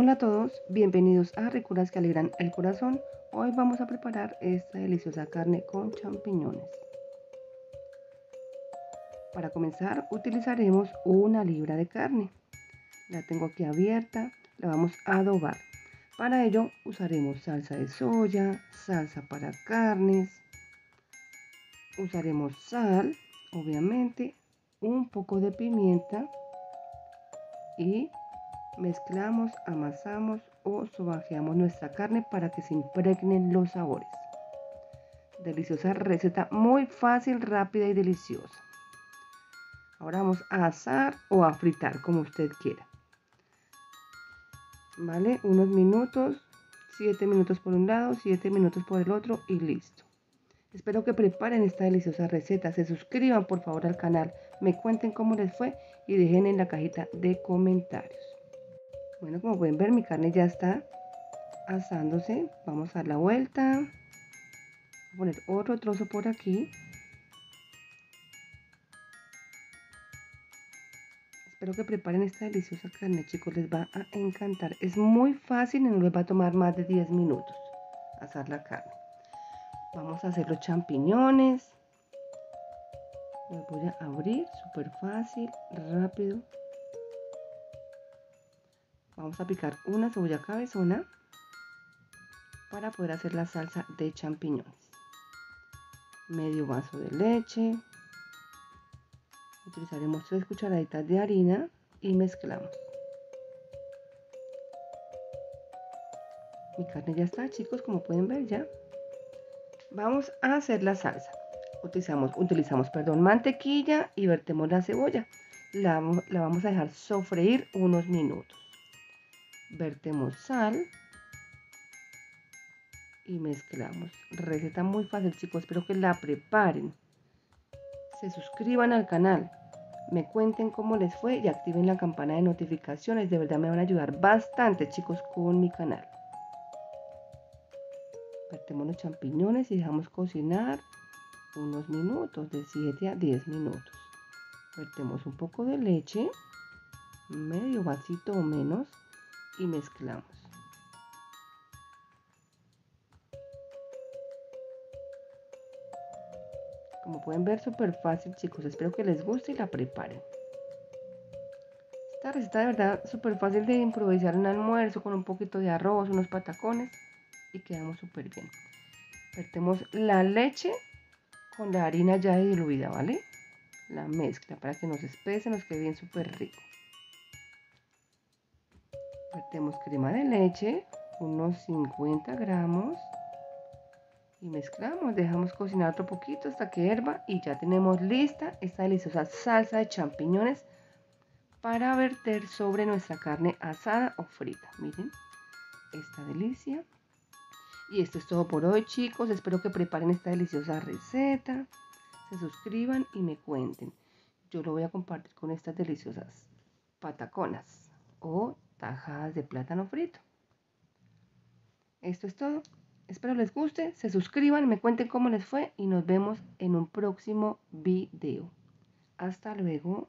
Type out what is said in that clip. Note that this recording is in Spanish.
Hola a todos, bienvenidos a Ricuras que alegran el corazón. Hoy vamos a preparar esta deliciosa carne con champiñones. Para comenzar utilizaremos una libra de carne. La tengo aquí abierta, la vamos a adobar. Para ello usaremos salsa de soya, salsa para carnes, usaremos sal, obviamente, un poco de pimienta y mezclamos, amasamos o sobajeamos nuestra carne para que se impregnen los sabores. Deliciosa receta, muy fácil, rápida y deliciosa. Ahora vamos a asar o a fritar como usted quiera. ¿Vale? Unos minutos, 7 minutos por un lado, 7 minutos por el otro y listo. Espero que preparen esta deliciosa receta. Se suscriban por favor al canal, me cuenten cómo les fue y dejen en la cajita de comentarios. Bueno, como pueden ver, mi carne ya está asándose. Vamos a dar la vuelta. Voy a poner otro trozo por aquí. Espero que preparen esta deliciosa carne, chicos. Les va a encantar. Es muy fácil y no les va a tomar más de 10 minutos asar la carne. Vamos a hacer los champiñones. Los voy a abrir súper fácil, rápido. Vamos a picar una cebolla cabezona para poder hacer la salsa de champiñones. Medio vaso de leche. Utilizaremos tres cucharaditas de harina y mezclamos. Mi carne ya está, chicos, como pueden ver ya. Vamos a hacer la salsa. Utilizamos, utilizamos perdón, mantequilla y vertemos la cebolla. La, la vamos a dejar sofreír unos minutos vertemos sal y mezclamos. Receta muy fácil chicos, espero que la preparen. Se suscriban al canal, me cuenten cómo les fue y activen la campana de notificaciones. De verdad me van a ayudar bastante chicos con mi canal. Vertemos los champiñones y dejamos cocinar unos minutos, de 7 a 10 minutos. Vertemos un poco de leche, medio vasito o menos y mezclamos. Como pueden ver, súper fácil, chicos. Espero que les guste y la preparen. Esta receta de verdad súper fácil de improvisar un almuerzo con un poquito de arroz, unos patacones y quedamos súper bien. Vertemos la leche con la harina ya diluida, ¿vale? La mezcla para que nos espese, nos quede bien súper rico. Vertemos crema de leche, unos 50 gramos. Y mezclamos, dejamos cocinar otro poquito hasta que hierva y ya tenemos lista esta deliciosa salsa de champiñones para verter sobre nuestra carne asada o frita. Miren, esta delicia. Y esto es todo por hoy chicos, espero que preparen esta deliciosa receta, se suscriban y me cuenten. Yo lo voy a compartir con estas deliciosas pataconas o tajadas de plátano frito. Esto es todo. Espero les guste, se suscriban, me cuenten cómo les fue y nos vemos en un próximo video. Hasta luego.